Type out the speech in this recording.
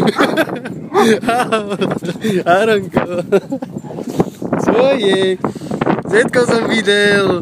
Aronko. Svoje. Zetko som videl.